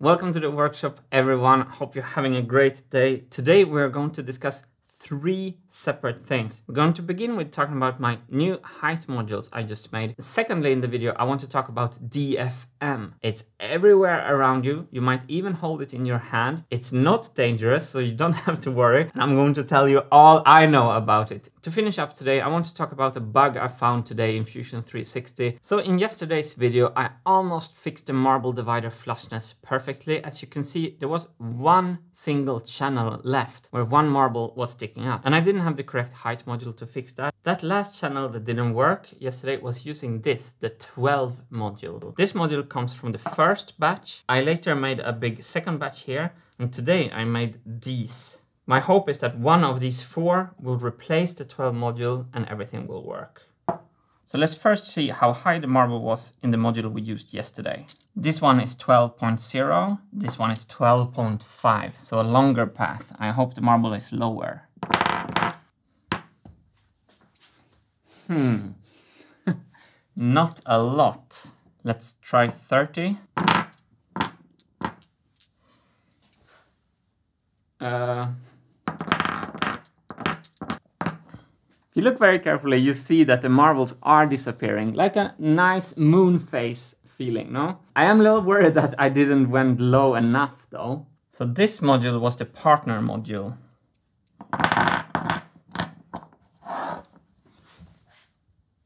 Welcome to the workshop, everyone. Hope you're having a great day. Today, we're going to discuss three separate things. We're going to begin with talking about my new height modules I just made. Secondly, in the video, I want to talk about DFM. It's everywhere around you. You might even hold it in your hand. It's not dangerous, so you don't have to worry. And I'm going to tell you all I know about it. To finish up today, I want to talk about a bug I found today in Fusion 360. So in yesterday's video, I almost fixed the marble divider flushness perfectly. As you can see, there was one single channel left where one marble was sticking up. And I didn't have the correct height module to fix that. That last channel that didn't work yesterday was using this, the 12 module. This module comes from the first batch. I later made a big second batch here. And today I made these. My hope is that one of these four will replace the 12 module and everything will work. So let's first see how high the marble was in the module we used yesterday. This one is 12.0, this one is 12.5, so a longer path. I hope the marble is lower. Hmm. Not a lot. Let's try 30. Uh, if you look very carefully, you see that the marbles are disappearing, like a nice moon face feeling, no? I am a little worried that I didn't went low enough though. So this module was the partner module.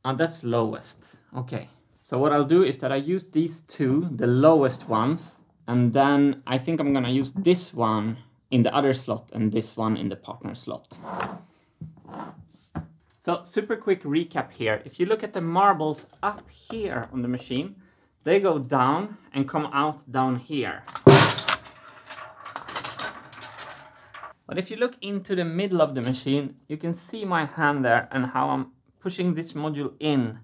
And that's lowest. Okay. So what I'll do is that I use these two, the lowest ones, and then I think I'm gonna use this one in the other slot and this one in the partner slot. So super quick recap here. If you look at the marbles up here on the machine, they go down and come out down here. But if you look into the middle of the machine, you can see my hand there and how I'm pushing this module in.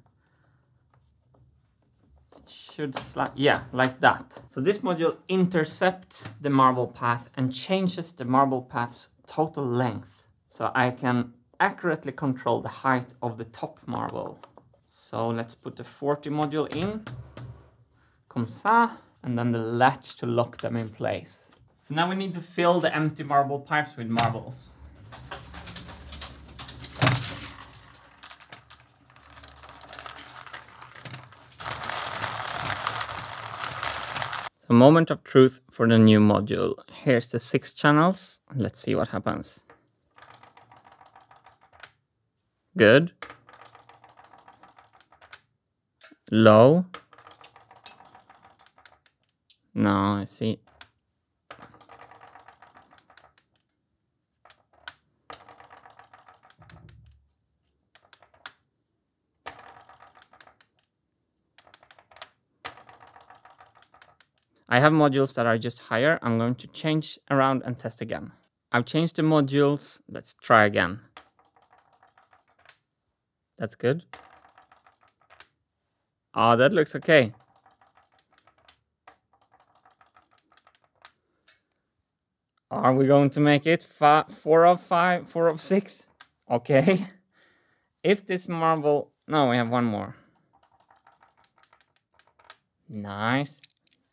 Should slide, yeah, like that. So this module intercepts the marble path and changes the marble path's total length. So I can accurately control the height of the top marble. So let's put the 40 module in, comme ça, and then the latch to lock them in place. So now we need to fill the empty marble pipes with marbles. A moment of truth for the new module. Here's the six channels. Let's see what happens. Good. Low. No, I see. I have modules that are just higher. I'm going to change around and test again. I've changed the modules. Let's try again. That's good. Oh, that looks okay. Are we going to make it four of five, four of six? Okay. If this marble, no, we have one more. Nice.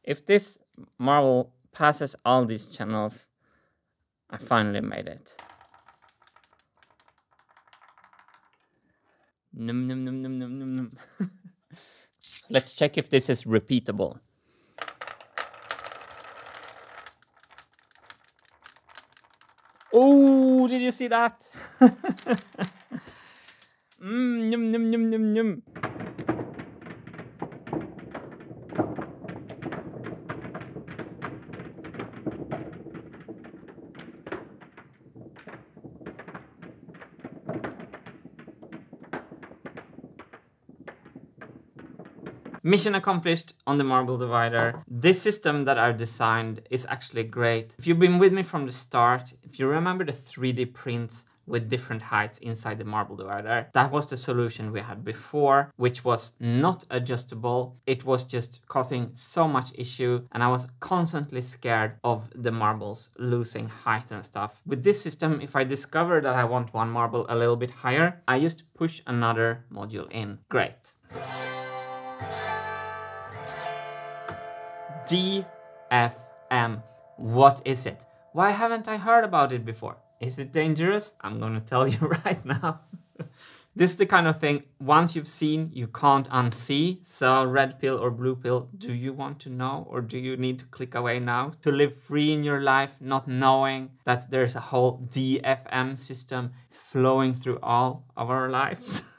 If this marble passes all these channels, I finally made it. Num, num, num, num, num, num, num. Let's check if this is repeatable. Oh, did you see that? mm, num, num, num, num, num. Mission accomplished on the marble divider. This system that I've designed is actually great. If you've been with me from the start, if you remember the 3D prints with different heights inside the marble divider. That was the solution we had before, which was not adjustable. It was just causing so much issue and I was constantly scared of the marbles losing height and stuff. With this system, if I discover that I want one marble a little bit higher, I just push another module in. Great. DFM. What is it? Why haven't I heard about it before? Is it dangerous? I'm gonna tell you right now. this is the kind of thing, once you've seen, you can't unsee. So, red pill or blue pill, do you want to know or do you need to click away now? To live free in your life, not knowing that there's a whole DFM system flowing through all of our lives?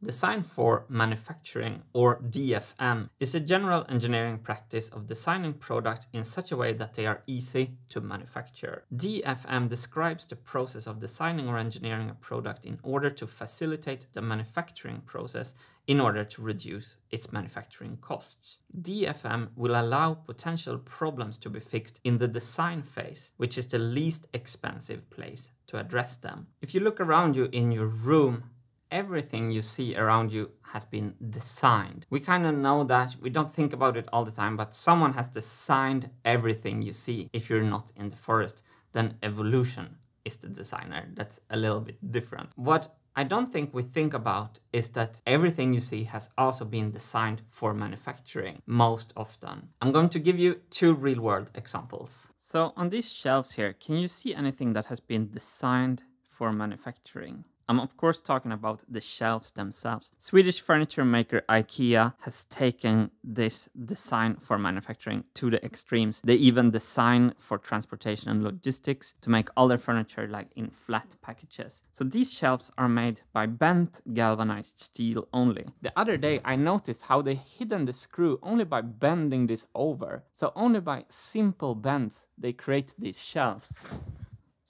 Design for manufacturing, or DFM, is a general engineering practice of designing products in such a way that they are easy to manufacture. DFM describes the process of designing or engineering a product in order to facilitate the manufacturing process in order to reduce its manufacturing costs. DFM will allow potential problems to be fixed in the design phase, which is the least expensive place to address them. If you look around you in your room, everything you see around you has been designed. We kind of know that, we don't think about it all the time, but someone has designed everything you see. If you're not in the forest, then evolution is the designer. That's a little bit different. What I don't think we think about is that everything you see has also been designed for manufacturing most often. I'm going to give you two real world examples. So on these shelves here, can you see anything that has been designed for manufacturing? I'm of course talking about the shelves themselves. Swedish furniture maker IKEA has taken this design for manufacturing to the extremes. They even design for transportation and logistics to make all their furniture like in flat packages. So these shelves are made by bent galvanized steel only. The other day I noticed how they hidden the screw only by bending this over. So only by simple bends they create these shelves.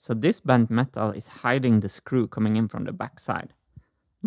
So this bent metal is hiding the screw coming in from the backside.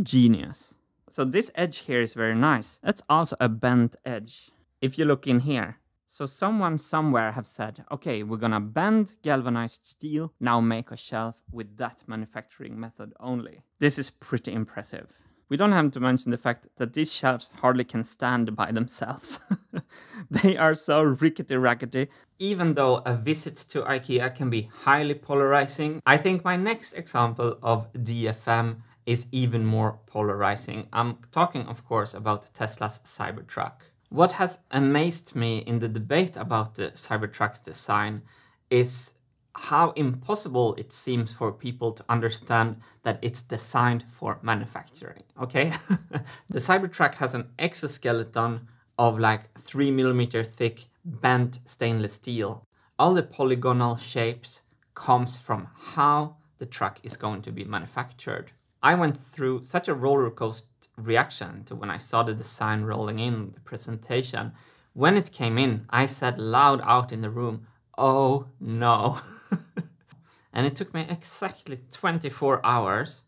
Genius. So this edge here is very nice. That's also a bent edge. If you look in here, so someone somewhere have said, okay, we're gonna bend galvanized steel, now make a shelf with that manufacturing method only. This is pretty impressive. We don't have to mention the fact that these shelves hardly can stand by themselves. they are so rickety rackety. Even though a visit to IKEA can be highly polarizing, I think my next example of DFM is even more polarizing. I'm talking, of course, about Tesla's Cybertruck. What has amazed me in the debate about the Cybertruck's design is how impossible it seems for people to understand that it's designed for manufacturing. Okay, the Cybertruck has an exoskeleton of like three millimeter thick bent stainless steel. All the polygonal shapes comes from how the truck is going to be manufactured. I went through such a roller coaster reaction to when I saw the design rolling in the presentation. When it came in, I said loud out in the room, oh no. and it took me exactly 24 hours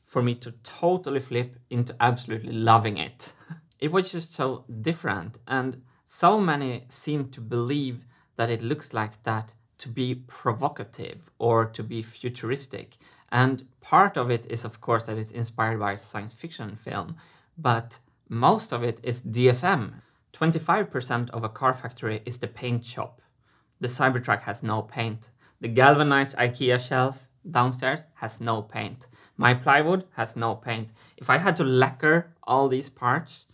for me to totally flip into absolutely loving it. it was just so different, and so many seem to believe that it looks like that to be provocative or to be futuristic. And part of it is, of course, that it's inspired by science fiction film, but most of it is DFM. 25% of a car factory is the paint shop. The Cybertruck has no paint. The galvanized IKEA shelf downstairs has no paint. My plywood has no paint. If I had to lacquer all these parts,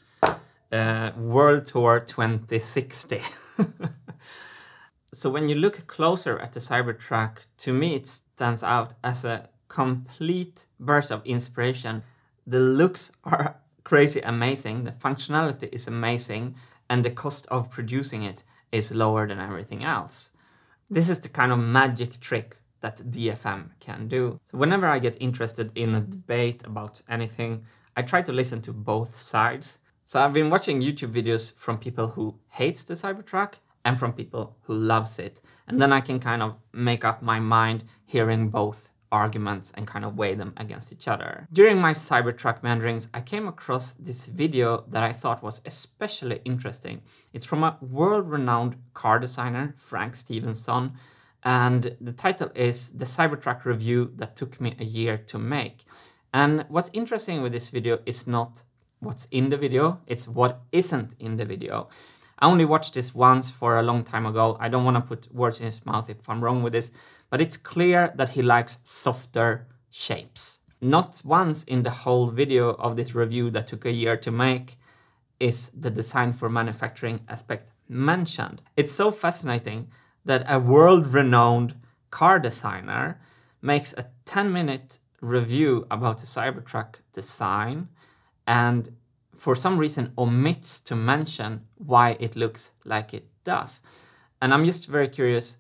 uh, World Tour 2060. so when you look closer at the Cybertruck, to me it stands out as a complete burst of inspiration. The looks are crazy amazing, the functionality is amazing, and the cost of producing it is lower than everything else. This is the kind of magic trick that DFM can do. So whenever I get interested in a debate about anything, I try to listen to both sides. So I've been watching YouTube videos from people who hates the Cybertruck and from people who loves it. And then I can kind of make up my mind hearing both arguments and kind of weigh them against each other. During my Cybertruck meanderings, I came across this video that I thought was especially interesting. It's from a world-renowned car designer, Frank Stephenson, and the title is The Cybertruck Review That Took Me a Year to Make. And what's interesting with this video is not what's in the video, it's what isn't in the video. I only watched this once for a long time ago. I don't want to put words in his mouth if I'm wrong with this, but it's clear that he likes softer shapes. Not once in the whole video of this review that took a year to make is the design for manufacturing aspect mentioned. It's so fascinating that a world-renowned car designer makes a 10-minute review about the Cybertruck design and for some reason omits to mention why it looks like it does. And I'm just very curious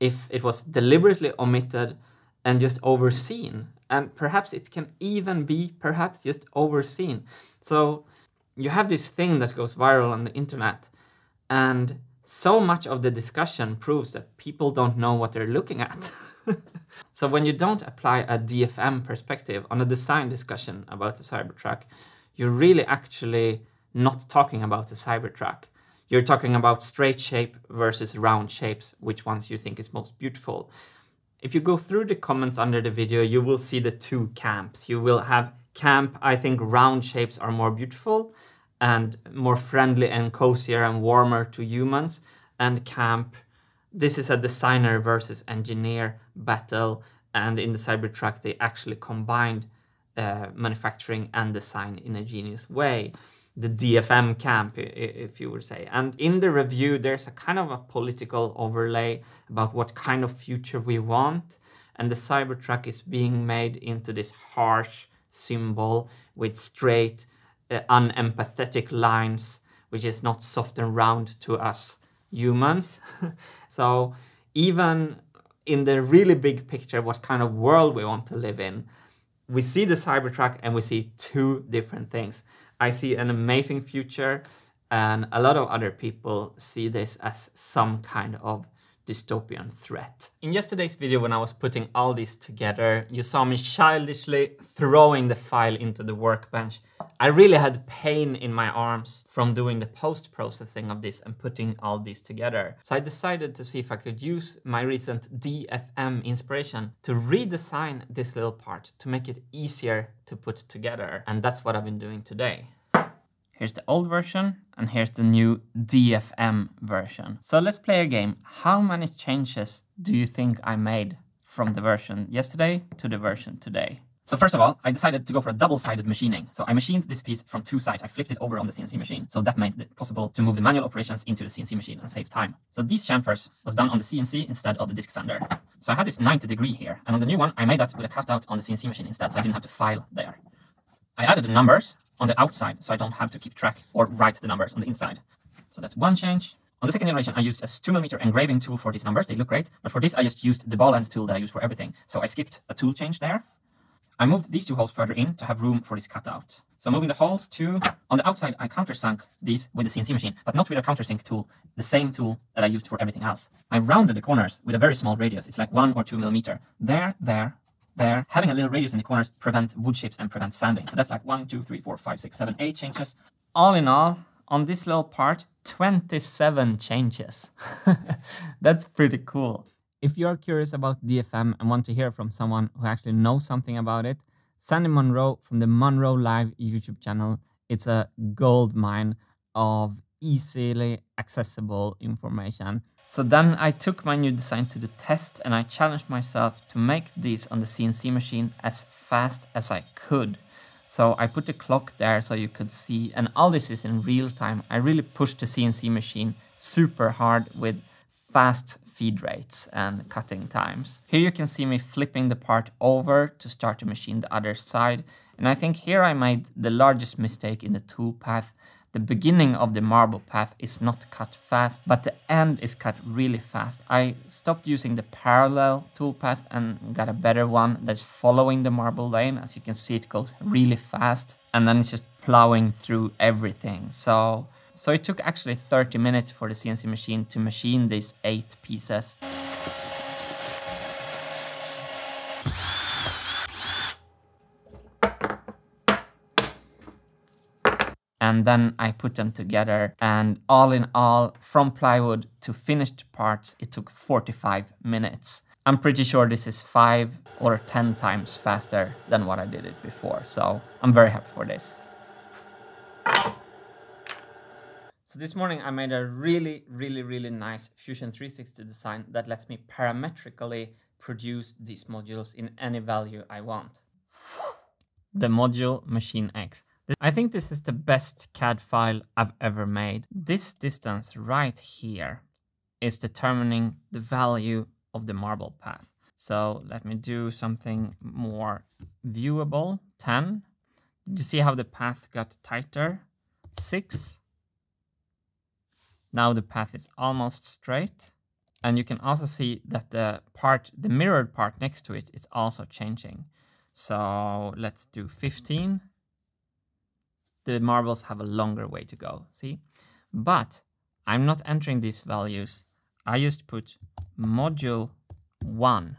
if it was deliberately omitted and just overseen. And perhaps it can even be perhaps just overseen. So you have this thing that goes viral on the internet and so much of the discussion proves that people don't know what they're looking at. so when you don't apply a DFM perspective on a design discussion about the Cybertruck, you're really actually not talking about the Cybertruck. You're talking about straight shape versus round shapes, which ones you think is most beautiful. If you go through the comments under the video, you will see the two camps. You will have camp, I think round shapes are more beautiful and more friendly and cozier and warmer to humans. And camp, this is a designer versus engineer battle. And in the Cybertruck, they actually combined uh, manufacturing and design in a genius way. The DFM camp, if you would say. And in the review, there's a kind of a political overlay about what kind of future we want. And the Cybertruck is being made into this harsh symbol with straight, uh, unempathetic lines, which is not soft and round to us humans. so even in the really big picture, what kind of world we want to live in, we see the Cybertruck and we see two different things. I see an amazing future, and a lot of other people see this as some kind of dystopian threat. In yesterday's video when I was putting all these together, you saw me childishly throwing the file into the workbench. I really had pain in my arms from doing the post-processing of this and putting all these together. So I decided to see if I could use my recent DFM inspiration to redesign this little part to make it easier to put together. And that's what I've been doing today. Here's the old version and here's the new DFM version. So let's play a game. How many changes do you think I made from the version yesterday to the version today? So first of all, I decided to go for a double-sided machining. So I machined this piece from two sides. I flipped it over on the CNC machine. So that made it possible to move the manual operations into the CNC machine and save time. So these chamfers was done on the CNC instead of the disc sander. So I had this 90 degree here. And on the new one, I made that with a cutout on the CNC machine instead. So I didn't have to file there. I added the numbers on the outside so I don't have to keep track or write the numbers on the inside. So that's one change. On the second generation, I used a 2mm engraving tool for these numbers. They look great. But for this, I just used the ball end tool that I use for everything. So I skipped a tool change there. I moved these two holes further in to have room for this cutout. So moving the holes to, on the outside, I countersunk these with the CNC machine, but not with a countersink tool, the same tool that I used for everything else. I rounded the corners with a very small radius. It's like one or two millimeter. There, there, there. Having a little radius in the corners prevent wood chips and prevent sanding. So that's like one, two, three, four, five, six, seven, eight changes. All in all, on this little part, 27 changes. that's pretty cool. If you're curious about DFM and want to hear from someone who actually knows something about it, Sandy Munro from the Munro Live YouTube channel. It's a gold mine of easily accessible information. So then I took my new design to the test and I challenged myself to make these on the CNC machine as fast as I could. So I put the clock there so you could see, and all this is in real time. I really pushed the CNC machine super hard with fast feed rates and cutting times. Here you can see me flipping the part over to start to machine the other side. And I think here I made the largest mistake in the toolpath the beginning of the marble path is not cut fast, but the end is cut really fast. I stopped using the parallel toolpath and got a better one that's following the marble lane. As you can see, it goes really fast and then it's just plowing through everything. So, so it took actually 30 minutes for the CNC machine to machine these eight pieces. And then I put them together and all in all from plywood to finished parts it took 45 minutes. I'm pretty sure this is 5 or 10 times faster than what I did it before so I'm very happy for this. So this morning I made a really really really nice Fusion 360 design that lets me parametrically produce these modules in any value I want. The module Machine X. I think this is the best CAD file I've ever made. This distance right here is determining the value of the marble path. So let me do something more viewable. 10. Did you see how the path got tighter? 6. Now the path is almost straight. And you can also see that the part, the mirrored part next to it is also changing. So let's do 15. The marbles have a longer way to go, see? But I'm not entering these values. I just put module 1.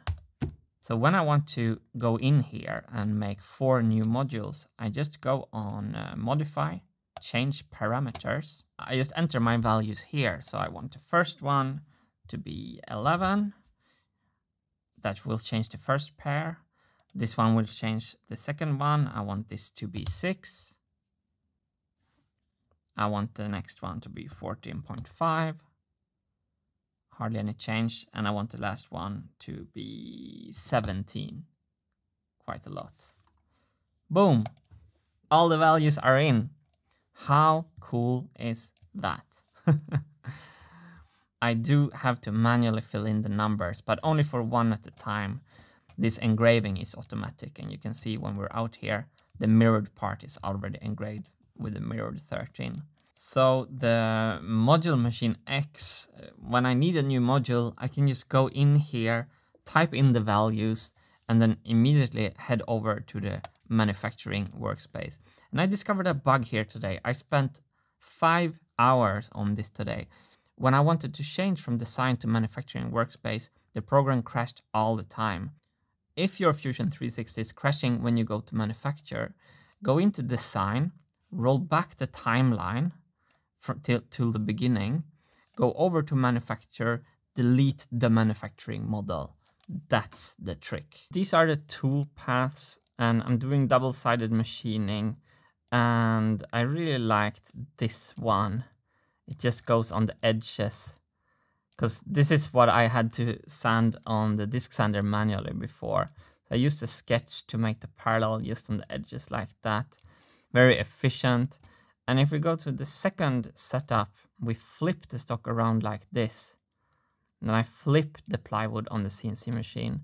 So when I want to go in here and make four new modules, I just go on uh, modify, change parameters. I just enter my values here. So I want the first one, to be 11. That will change the first pair. This one will change the second one. I want this to be 6. I want the next one to be 14.5. Hardly any change. And I want the last one to be 17. Quite a lot. Boom! All the values are in. How cool is that? I do have to manually fill in the numbers, but only for one at a time. This engraving is automatic and you can see when we're out here, the mirrored part is already engraved with the mirrored 13. So the module machine X, uh, when I need a new module, I can just go in here, type in the values, and then immediately head over to the manufacturing workspace. And I discovered a bug here today. I spent five hours on this today. When I wanted to change from design to manufacturing workspace, the program crashed all the time. If your Fusion 360 is crashing when you go to manufacture, go into design, roll back the timeline till, till the beginning, go over to manufacture, delete the manufacturing model. That's the trick. These are the tool paths and I'm doing double-sided machining and I really liked this one it just goes on the edges because this is what I had to sand on the disc sander manually before. So I used a sketch to make the parallel just on the edges like that. Very efficient. And if we go to the second setup, we flip the stock around like this. And then I flip the plywood on the CNC machine.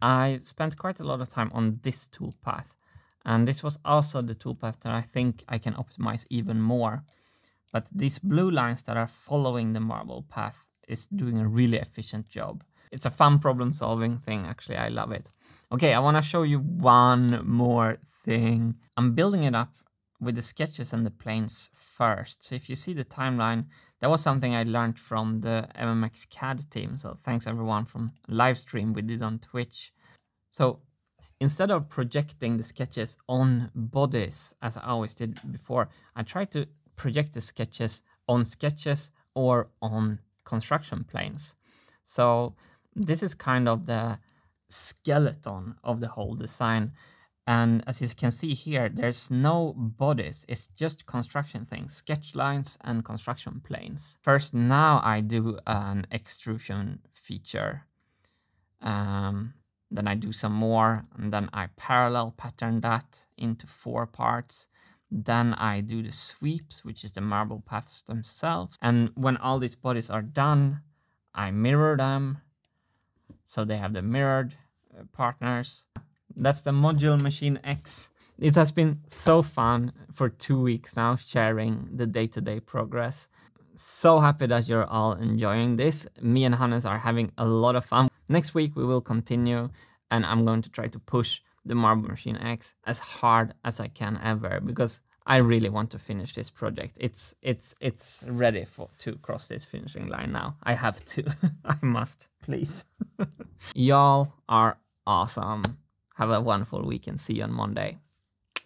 I spent quite a lot of time on this toolpath. And this was also the toolpath that I think I can optimize even more. But these blue lines that are following the marble path is doing a really efficient job. It's a fun problem solving thing, actually, I love it. Okay, I wanna show you one more thing. I'm building it up with the sketches and the planes first. So if you see the timeline, that was something I learned from the MMX CAD team. So thanks everyone from live stream we did on Twitch. So instead of projecting the sketches on bodies, as I always did before, I tried to project the sketches on sketches or on construction planes. So this is kind of the skeleton of the whole design. And as you can see here, there's no bodies, it's just construction things, sketch lines and construction planes. First, now I do an extrusion feature. Um, then I do some more, and then I parallel pattern that into four parts. Then I do the sweeps, which is the marble paths themselves. And when all these bodies are done, I mirror them. So they have the mirrored uh, partners. That's the module machine X. It has been so fun for two weeks now sharing the day-to-day -day progress. So happy that you're all enjoying this. Me and Hannes are having a lot of fun. Next week we will continue and I'm going to try to push the Marble Machine X as hard as I can ever because I really want to finish this project. It's it's it's ready for to cross this finishing line now. I have to. I must, please. Y'all are awesome. Have a wonderful weekend. See you on Monday.